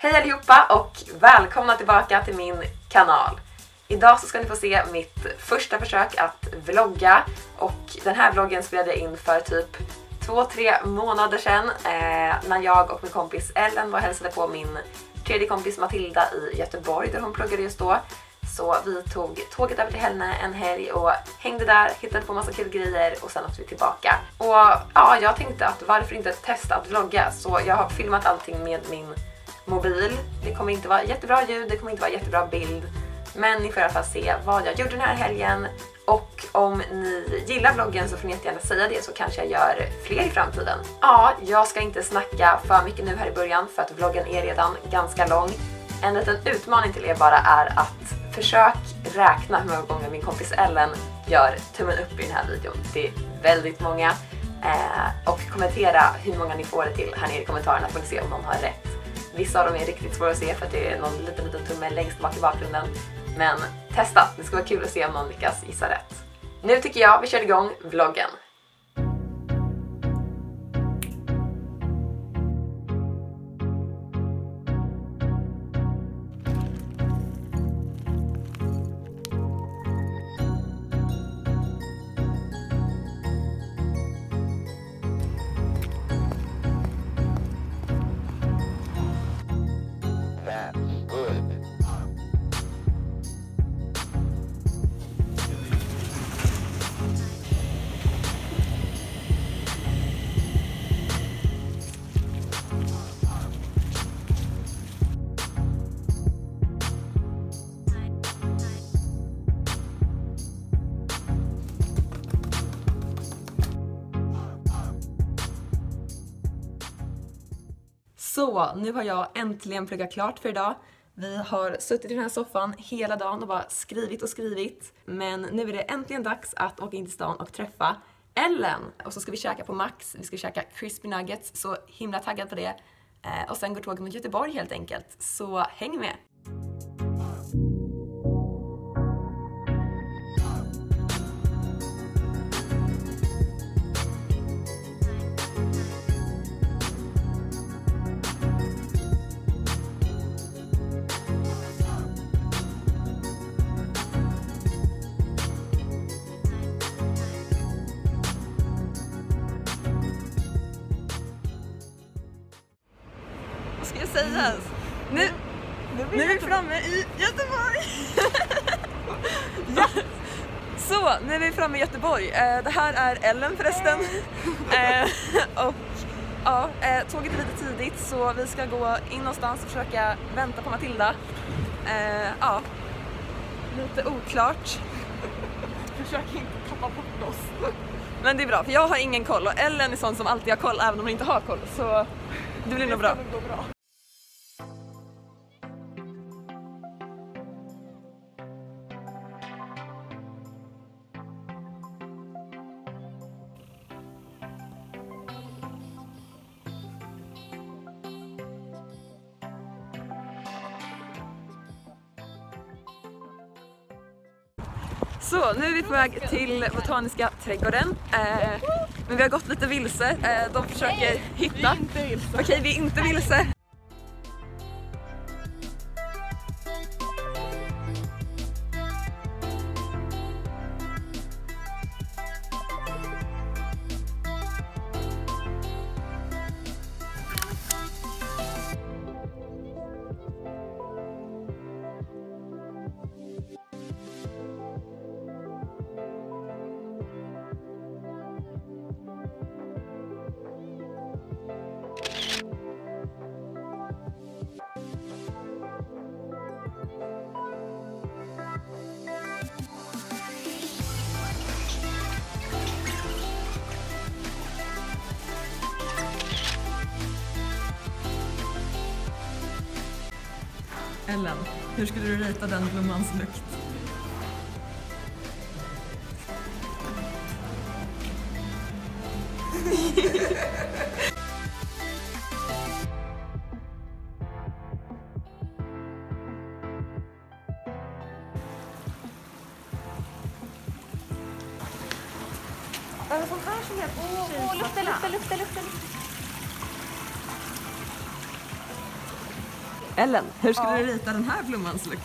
Hej allihopa och välkomna tillbaka till min kanal. Idag så ska ni få se mitt första försök att vlogga och den här vloggen spelade jag in för typ två, tre månader sedan eh, när jag och min kompis Ellen var och hälsade på min tredje kompis Matilda i Göteborg där hon pluggade just då. Så vi tog tåget över till henne en helg och hängde där, hittade på massa kul grejer och sen åkte vi tillbaka. Och ja, jag tänkte att varför inte testa att vlogga så jag har filmat allting med min mobil. Det kommer inte vara jättebra ljud, det kommer inte vara jättebra bild. Men ni får i alla fall se vad jag gjorde den här helgen. Och om ni gillar vloggen så får ni jättegärna säga det så kanske jag gör fler i framtiden. Ja, jag ska inte snacka för mycket nu här i början för att vloggen är redan ganska lång. En liten utmaning till er bara är att försök räkna hur många gånger min kompis Ellen gör tummen upp i den här videon. Det är väldigt många. Eh, och kommentera hur många ni får det till här nere i kommentarerna får ni se om någon har rätt. Vissa av dem är riktigt svåra att se för att det är någon liten, liten tumme längst bak i bakgrunden. Men testa, det ska vara kul att se om någon lyckas gissa rätt. Nu tycker jag vi kör igång vloggen. Så, nu har jag äntligen pluggat klart för idag. Vi har suttit i den här soffan hela dagen och bara skrivit och skrivit. Men nu är det äntligen dags att åka in till stan och träffa Ellen. Och så ska vi käka på Max, vi ska käka crispy nuggets, så himla taggad på det. Eh, och sen går tåget mot Göteborg helt enkelt. Så häng med! Säga? Nu, nu är vi framme i Göteborg! ja. Så, nu är vi framme i Göteborg. Eh, det här är Ellen förresten. Eh, och ja, eh, tåget är lite tidigt så vi ska gå in någonstans och försöka vänta på Matilda. Ja, lite oklart. Försök inte tappa bort oss. Men det är bra för jag har ingen koll och Ellen är sån som alltid har koll även om hon inte har koll. Så det blir nog bra. Så, nu är vi på väg till Botaniska trädgården. Eh, men vi har gått lite vilse. Eh, de försöker hitta. Okej, vi är inte vilse. Ellen, hur skulle du rita den blommans lukt? Är det sånt här Åh, åh, lukta, lukta, lukta, lukta. Ellen, hur skulle du rita den här blommans lukt?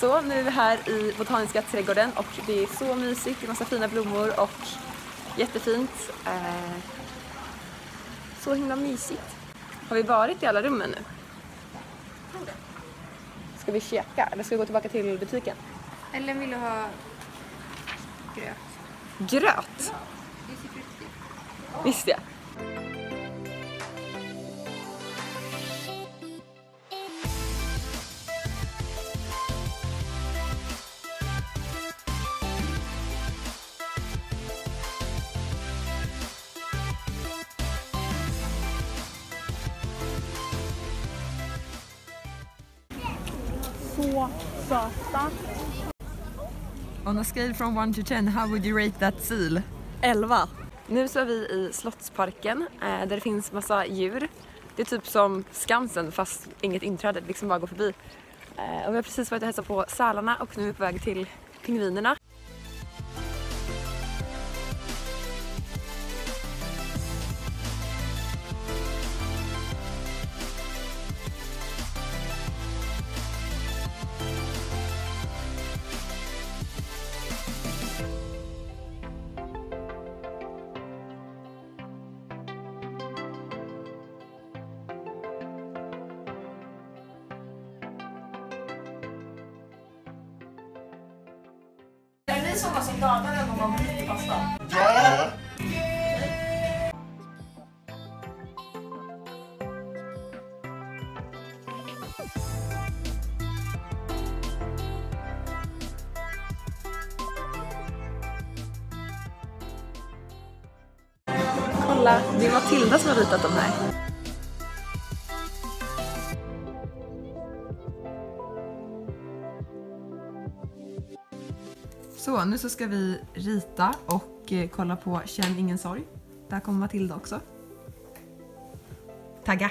Så nu är vi här i Botaniska trädgården och det är så mysigt, det är massa fina blommor och jättefint. Eh, så himla mysigt. Har vi varit i alla rummen nu? Ska vi käka eller ska vi gå tillbaka till butiken? Eller vill du ha gröt? Gröt? Visst ja. Så söta. On a scale from 1 to 10, how would you rate that seal? 11. Nu så är vi i Slottsparken eh, där det finns massa djur. Det är typ som Skansen fast inget inträde, liksom bara gå förbi. Eh, och vi har precis varit och hälsat på sälarna och nu är vi på väg till pingvinerna. Sådana som dödar en om man bryter pasta? Kolla, det är Matilda som har ritat de här. Så, nu så ska vi rita och eh, kolla på Känn ingen sorg. Där kommer Matilda också. Tagga!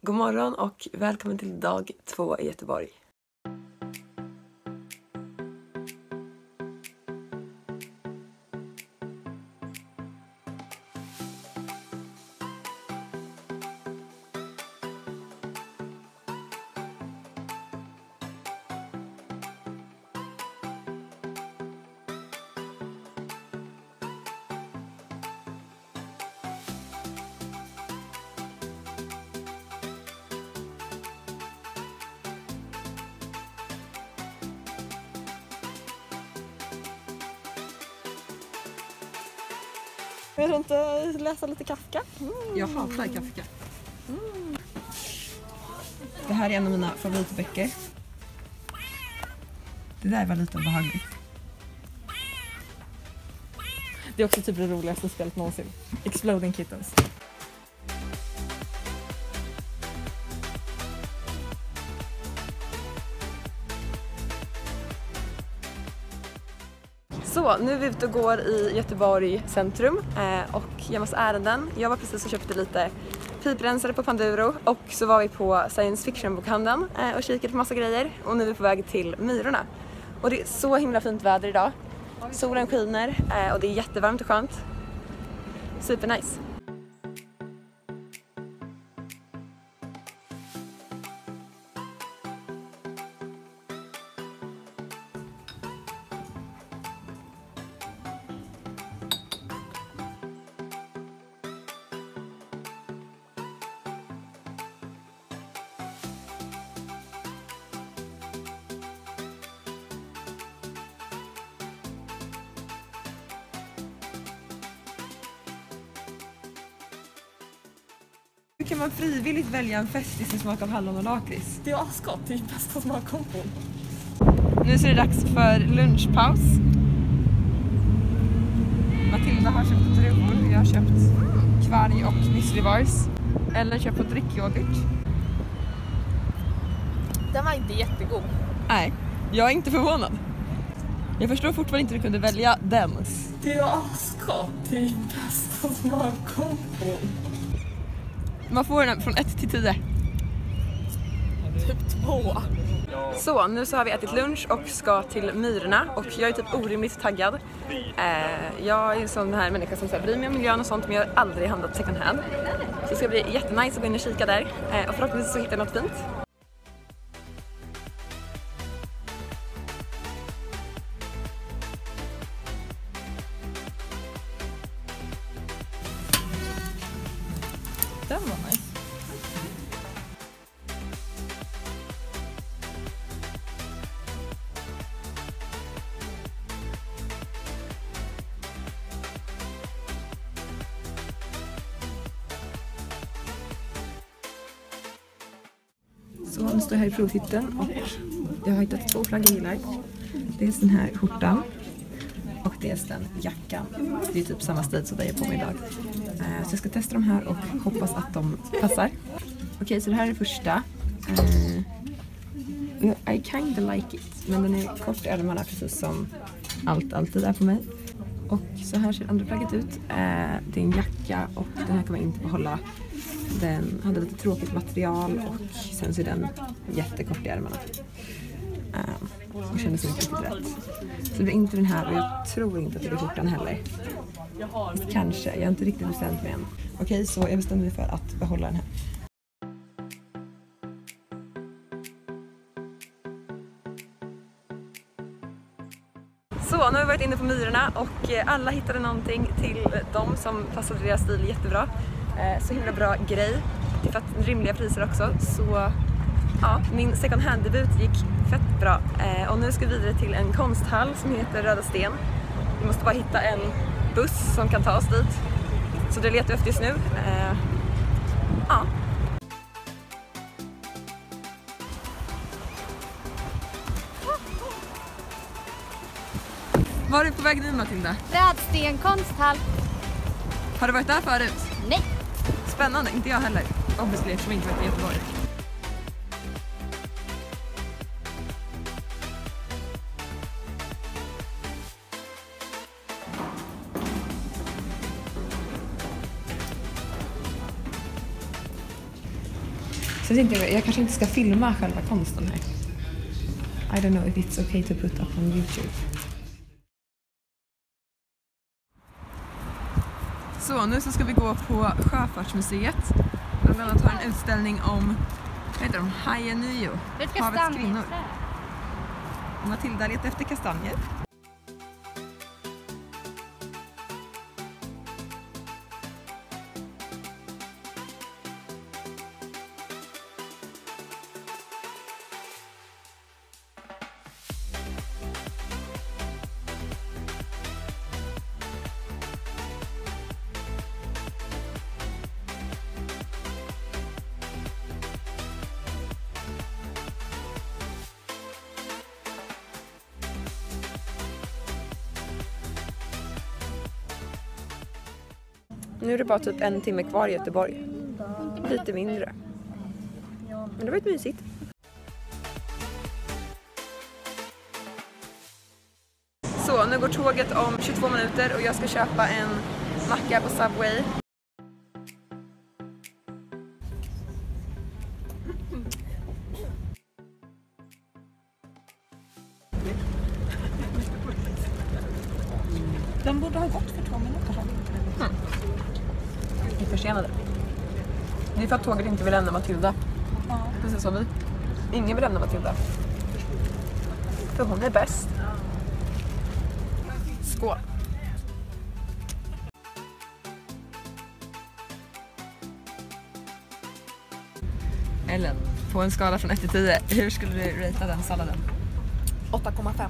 God morgon och välkommen till dag två i Göteborg. Vill du inte läsa lite Kafka? Jag hatar Kafka. Det här är en av mina favoritböcker. Det där var lite obehagligt. Det är också typ det roligaste spelet någonsin. Exploding Kittens. Så, nu är vi ute och går i Göteborg centrum eh, och gör massa ärenden. Jag var precis och köpte lite piprensare på Panduro och så var vi på science fiction-bokhandeln eh, och kikade på massa grejer och nu är vi på väg till Myrorna. Och det är så himla fint väder idag. Solen skiner eh, och det är jättevarmt och skönt. Supernice. Hur kan man frivilligt välja en festis med smak av hallon och lakrits? Det är asgott, det är bästa smakkombon. Nu så är det dags för lunchpaus. Matilda har köpt druvor, jag har köpt kvarg och müslibars. Ellen köper drickyoghurt. Den var inte jättegod. Nej, jag är inte förvånad. Jag förstår fortfarande inte hur du kunde välja den. Det är asgott. Det är bästa smörkombo. Vad får den från 1 till 10? Typ 2. Så, nu så har vi ätit lunch och ska till Myrorna och jag är typ orimligt taggad. Eh, jag är en sån här människa som så här, bryr mig om miljön och sånt men jag har aldrig handlat second hand. Så det ska bli jättenice att gå in och kika där eh, och förhoppningsvis så hittar jag något fint. Den var nice. Så nu står jag här i provhytten och jag har hittat två flaggor jag gillar. Dels den här skjortan dels den jackan. Det är typ samma stil som jag är på mig idag. Eh, så jag ska testa de här och hoppas att de passar. Okej, så det här är det första. Eh, mm, I kinda like it, men den är kort i ärmarna precis som allt alltid är på mig. Och så här ser andra plagget ut. Eh, det är en jacka och den här kommer jag inte behålla. Den hade lite tråkigt material och sen så är den jättekort i ärmarna. Eh, Eh, Och kändes inte riktigt rätt. Så det blir inte den här och jag tror inte att det blir skjortan heller. Kanske, jag har inte riktigt bestämt mig än. Okej, så jag bestämde mig för att behålla den här. Så, nu har vi varit inne på Myrorna och eh, alla hittade någonting till dem som passade deras stil jättebra. Eh, så himla bra grej. Till rimliga priser också. Så ja, min second hand-debut gick fett bra. Eh, Och nu ska vi vidare till en konsthall som heter Röda Sten. Vi måste bara hitta en buss som kan ta oss dit. Så det letar vi efter just nu. Eh, Ja. Var är du på väg nu Matilda? Rödsten konsthall. Har du varit där förut? Nej. Spännande, inte jag heller. Obviously eftersom jag inte varit i Göteborg. Så jag tänkte jag kanske inte ska filma själva konsten här. I don't know if it's okay to put up on Youtube. Så nu så ska vi gå på Sjöfartsmuseet. De bland annat har en utställning om, vad heter de, Hajen Nio, Havets kvinnor. Matilda letar efter kastanjer. Nu är det bara typ en timme kvar i Göteborg. Lite mindre. Men det var ett mysigt. Så, nu går tåget om 22 minuter och jag ska köpa en macka på Subway. Det är för att tåget inte vill lämna Matilda. Precis som vi. Ingen vill lämna Matilda. För hon är bäst. Skål! Ellen, på en skala från 1 till 10, hur skulle du ratea den salladen? 8,5.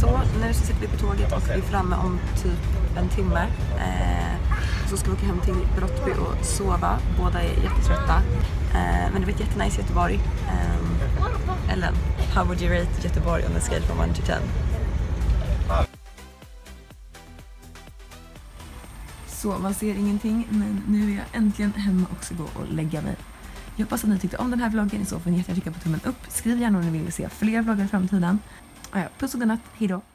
Så nu så sitter vi på tåget och är framme om typ en timme. Eh, så ska vi åka hem till Brottby och sova. Båda är jättetrötta. Eh, men det var ett jättenice Göteborg. Eh, Ellen, how would you rate Göteborg on a scale from 1 to 10? Så man ser ingenting men nu är jag äntligen hemma och ska gå och lägga mig. Jag hoppas att ni tyckte om den här vloggen. I så fall får ni jättegärna trycka på tummen upp. Skriv gärna om ni vill se fler vloggar i framtiden. Ja, puss och godnatt. Hejdå!